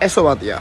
eso batía.